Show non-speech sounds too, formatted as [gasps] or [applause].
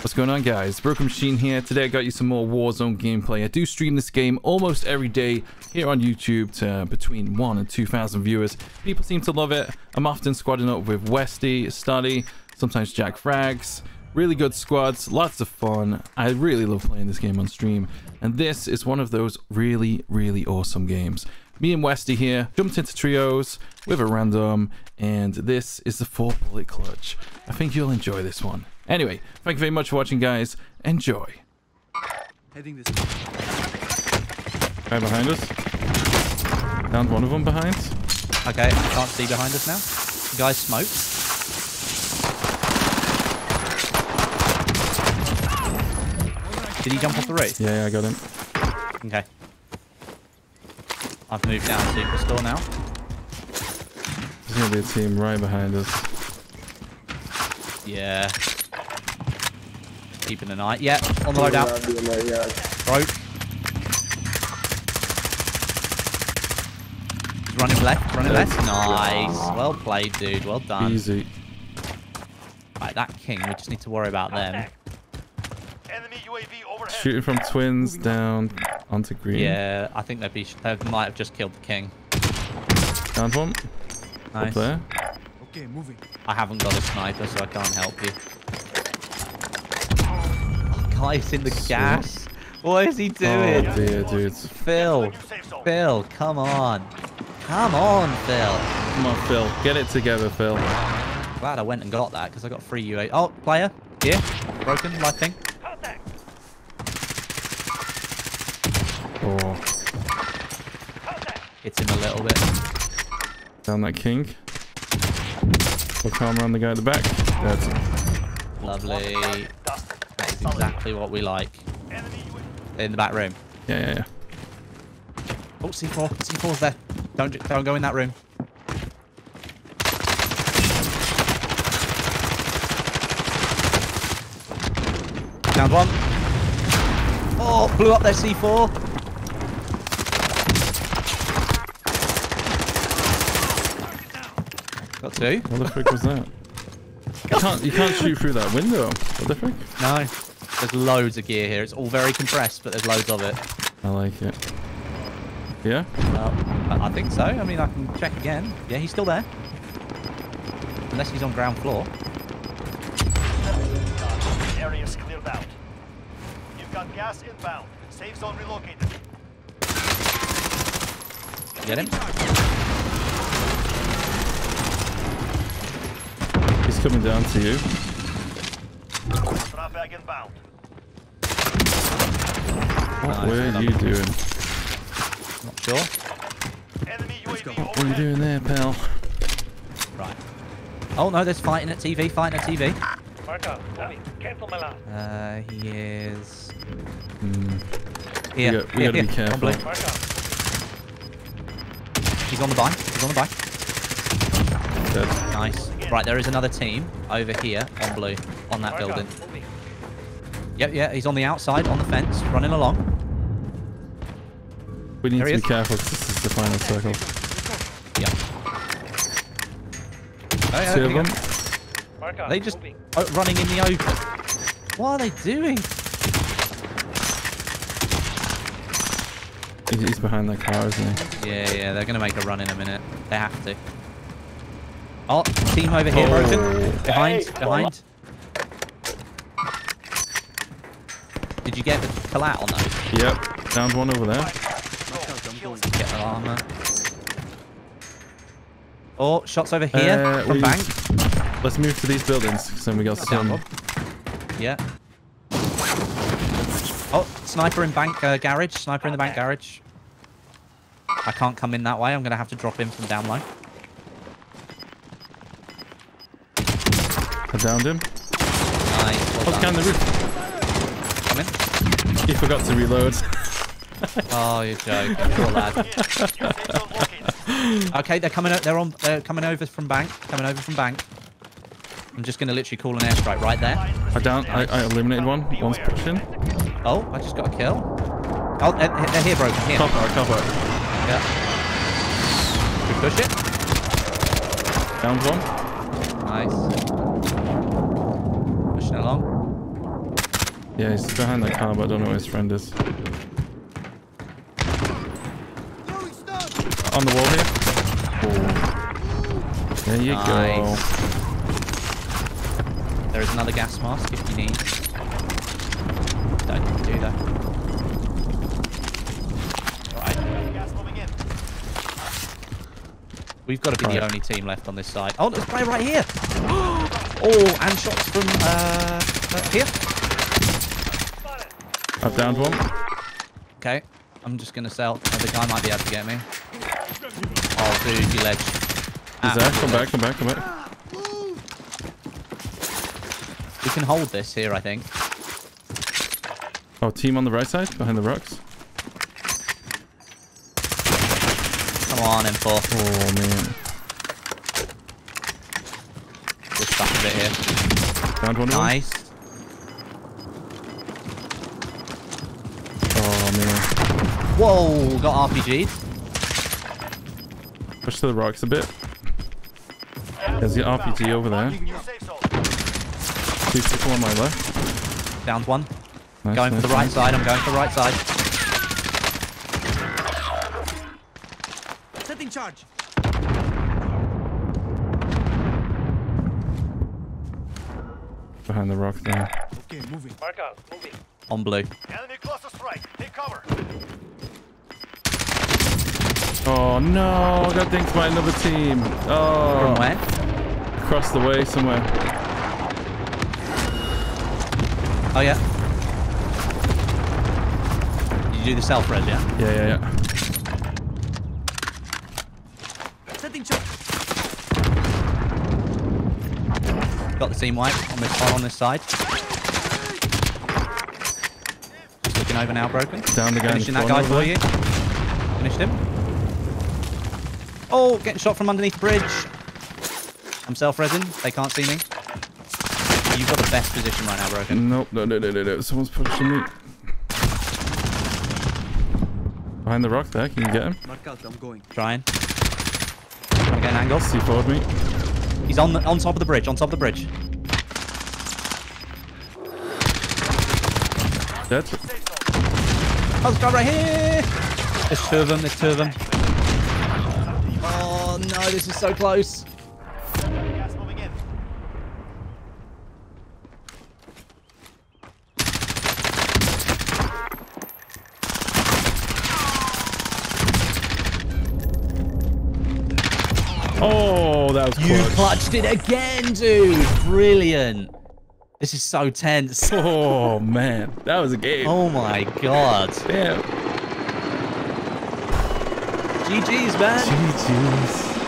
What's going on guys? Broken Machine here. Today I got you some more Warzone gameplay. I do stream this game almost every day here on YouTube to between 1 and 2,000 viewers. People seem to love it. I'm often squadding up with Westie, Study, sometimes Jackfrags. Really good squads, lots of fun. I really love playing this game on stream. And this is one of those really, really awesome games. Me and Westie here jumped into trios with a random, and this is the four bullet clutch. I think you'll enjoy this one. Anyway, thank you very much for watching, guys. Enjoy. Heading this Guy behind us. Down one of them behind. Okay, I can't see behind us now. The guy smoked. Did he jump off the roof? Yeah, yeah, I got him. Okay. I've moved down to the store now. There's gonna be a team right behind us. Yeah. Keeping an eye. Yeah, on the loadout. Broke. He's running left, running left. Nice. Well played, dude. Well done. Easy. Right, that king, we just need to worry about them. Enemy UAV overhead. Shooting from twins down onto green. Yeah, I think they'd be, they might have just killed the king. Down one. Up Nice. there. Okay, moving. I haven't got a sniper, so I can't help you. Oh, in the Sweet. gas. What is he oh, doing? Oh dear, dudes. Phil, New safe zone. Phil, come on. Come on, Phil. Come on, Phil. Get it together, Phil. Glad I went and got that because I got free UA. Oh, player. Here. Broken, life thing. Oh. Hits him a little bit. down that king. We'll come around the guy at the back. That's it. Lovely. Dusted. That is exactly what we like. In the back room. Yeah, yeah, yeah. Oh, C4. C4's there. Don't, don't go in that room. Down one. Oh, blew up their C4. Got two. What the frick was that? You can't, you can't shoot through that window. What the frick? No. There's loads of gear here. It's all very compressed, but there's loads of it. I like it. Yeah? Uh, I I think so. I mean, I can check again. Yeah, he's still there. Unless he's on ground floor. Area's cleared out. You've got gas inbound. Safe zone relocated. Get him? He's coming down to you. Drop bag inbound. What Nice, were you done. doing? Not sure. What are you doing there, pal? Right. Oh no, there's fighting at TV. Fighting at TV. Marker, moving. Cancel my last. Uh, he is Hmm. here. got- we here, gotta be here. On careful. blue. He's on the bike. He's on the bike. Dead. Nice. Right, there is another team over here on blue on that Marker, building. Moving. Yep, yeah. He's on the outside on the fence, running along. We need There to be is. careful 'cause this is the final circle. Yep. Oh, yeah, Two here of them. Marker, They just moving. running in the open. What are they doing? He's he's behind that car, isn't he? Yeah, yeah, they're gonna make a run in a minute. They have to. Oh, team over here, Oh. broken. Behind, Hey, behind. You get the collat on those? Yep. Downed one over there. Get the armor. Oh, shots over here Uh, from we- bank. Let's move to these buildings. then we got Down, some. Yeah. Oh, sniper in bank uh, garage. Sniper in the bank garage. I can't come in that way. I'm gonna have to drop in from down low. I downed him. Nice. Well Oh, down the roof. Come in. He forgot to reload. [laughs] Oh, you're joking, poor lad. New safe. Okay, they're coming. They're on. They're coming over from bank. Coming over from bank. I'm just gonna literally call an airstrike right there. I down. I, I eliminated one. One's pushing. Oh, I just got a kill. Oh, they're, they're here, bro. Here. Cop out, cop out. Yeah. We push it. Downed one. Nice. Pushing along. Yeah, he's behind that car, but I don't know where his friend is. On the wall here. Oh. There you Nice. There is another gas mask if you need. Don't do that. Right. Gas moving in. We've got to be the only team left on this side. Oh, there's a player right here. [gasps] oh, and shots from uh, here. I've downed one. Okay, I'm just gonna sell. Oh, the guy might be able to get me. Oh, dude, you ledge. He's there. Come back, come back, come back. We can hold this here, I think. Oh, team on the right side, behind the rocks. Come on, M4. Oh, man. We're stuck a bit here. Downed one. Nice. Whoa, got RPG'd. Push to the rocks a bit. There's the RPG over there. New safe zone. Two people on my left. Downed one. Nice, Going for the right nice. side. I'm going for the right side. Setting charge. Behind the rock there. Okay, moving. Mark out. Moving. On blue. Enemy cluster strike. Take cover. Oh, no. I got dinked by another team. Oh. From where? Across the way somewhere. Oh, yeah. Did you do the self-res, yeah? Yeah, yeah, yeah. Setting charge. Got the team wipe on this on this side. Just looking over now, broken. Down the guy Finishing that guy for you. Finished him. Oh, getting shot from underneath the bridge. I'm self-resing. They can't see me. You've got the best position right now, broken. Nope, no, no, no, no, no. Someone's pushing me. Behind the rock there, can you get him? Mark out. I'm going. Trying. Trying to get an angle. C4'd me. He's on the, on top of the bridge. On top of the bridge. Dead. Safe zone. Oh, there's a guy right here. There's two of them. There's two of them. Oh no, this is so close. Gas moving in. Oh, that was You close. clutched it again, dude. Brilliant. This is so tense. Oh, man. That was a game. Oh my god. Damn. GG's, man. GG's.